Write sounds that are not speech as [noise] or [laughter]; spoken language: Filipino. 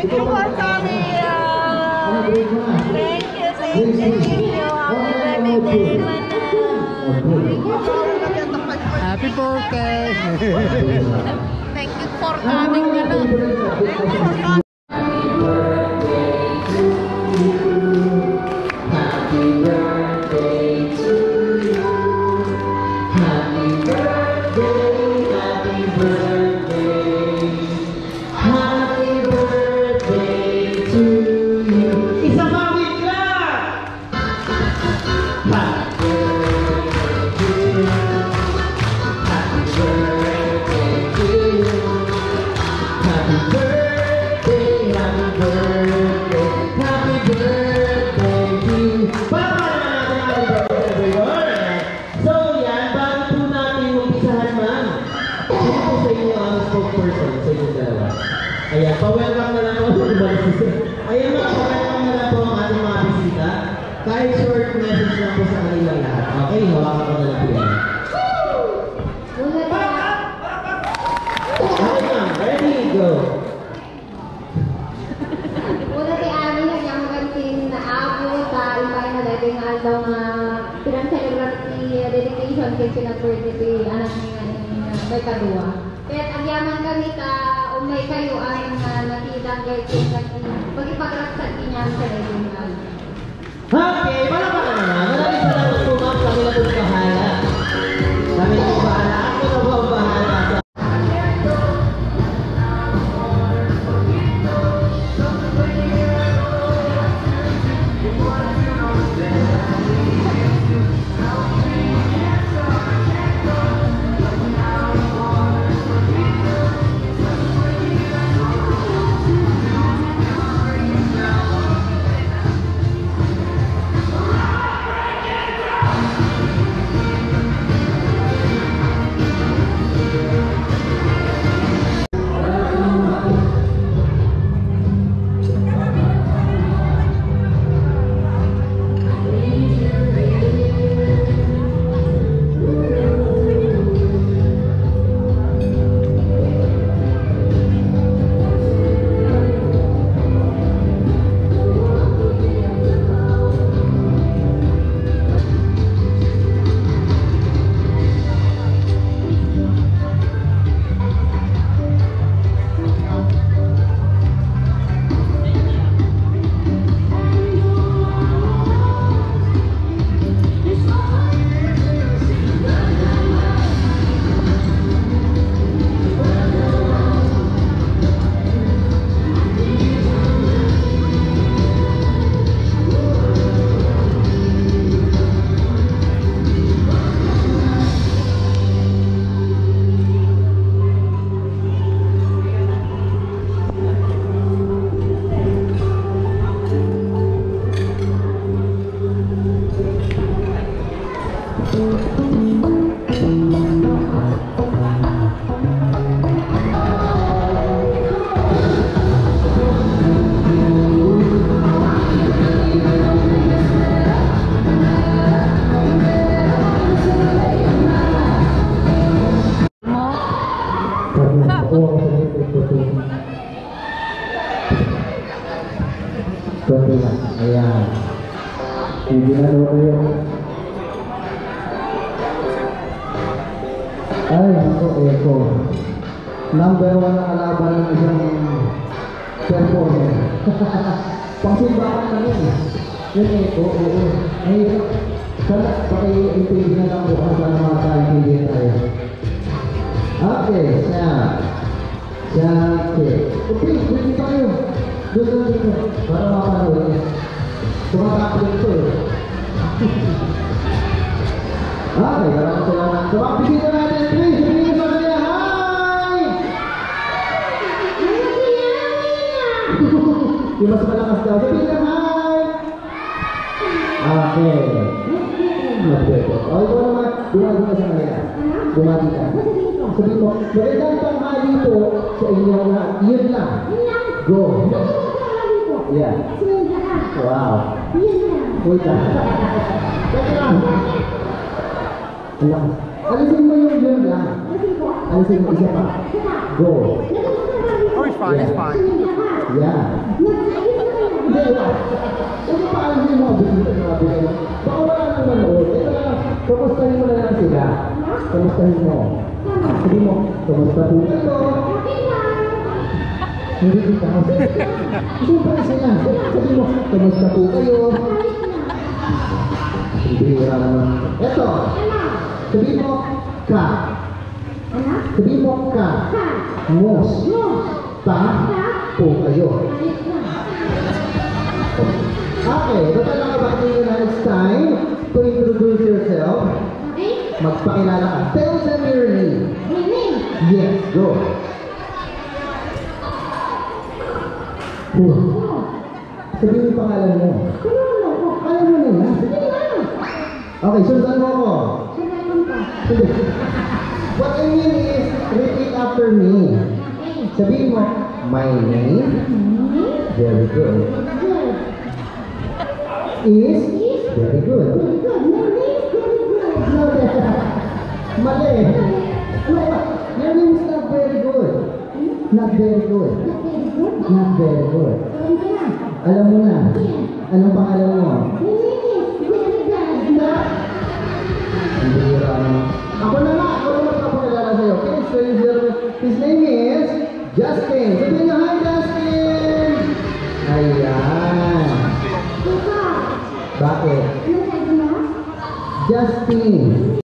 Thank you for coming. Thank you, thank you, thank you. Happy birthday. Happy birthday! Thank you for coming. Kahit short message lang po sa lahat. Okay, hawakan ko na lang po yan. Okay ma'am, ready, go. Una kay Ami, yang magandang na abo sa impay na dating aldaw nga pinag-celebrate dedication kay anak niya nga may kadua. Kaya agyaman kami ka umay kayo ang nga nakita kay sila pag-ipagraksan niya sa dating aldaw. Okay, palakpakan naman. Maraming salamat po ma'am. Kami na po bahala. Dito, para mapanood niya. Tumatapos ito eh. Okay, maraming salamat. So, ang bisita natin, please, sabihin sa kanya, hi! [laughs] Yung mas malakas daw, sabihin ka, hi! Okay. Magbeto. O, ikaw naman, dumati ka sa kanila. Dumati ka. Sabi mo, magandang tanghali po sa inyo na yun lang. Go. Yeah. Wow. Wait lang. Teka lang. Alam. Alisin mo yung yun lang. Alisin mo isa pa. Go. Oh, it's fine, it's fine. Yeah. Na. Hindi, wala. Kasi paano hindi mo mabibigyan ng mga bigyan? Baka wala nang manood. Ito na lang, kamustahin mo na lang sila. Kamustahin mo. Sabi mo, kamusta po kayo? Hindi kita. Siyempre sila. Sabi mo, kamusta po kayo? Hindi naman. Ito, Anak. sabi mo, ka. Sabi mo, ka. Ka. Mos. Mo. Ta. Po kayo. Okay, baka lang kabati nyo na next time to introduce yourself. Magpakilala ka. Tell them your name. My name. Yes, go. Huh. Sabi mo yung pangalan mo. Kulo ko. Alam mo na yan. Sige lang. Okay, sundan mo ako. Sinayon ka. Sige. What I mean is, repeat after me. Sabihin mo, my name, Hmm? very good, is very good. Very good. My name is very good. [laughs] Mali. No, your name is not very good. Not very good. Not very good. Not very good. Alam mo na. Anong pangalan mo? Ako na nga. Ako na magpapakilala sa'yo. Okay, stranger. His name is Justin. Sabihin niyo, hi Justin! Ayan. Bakit? Mo? Justin.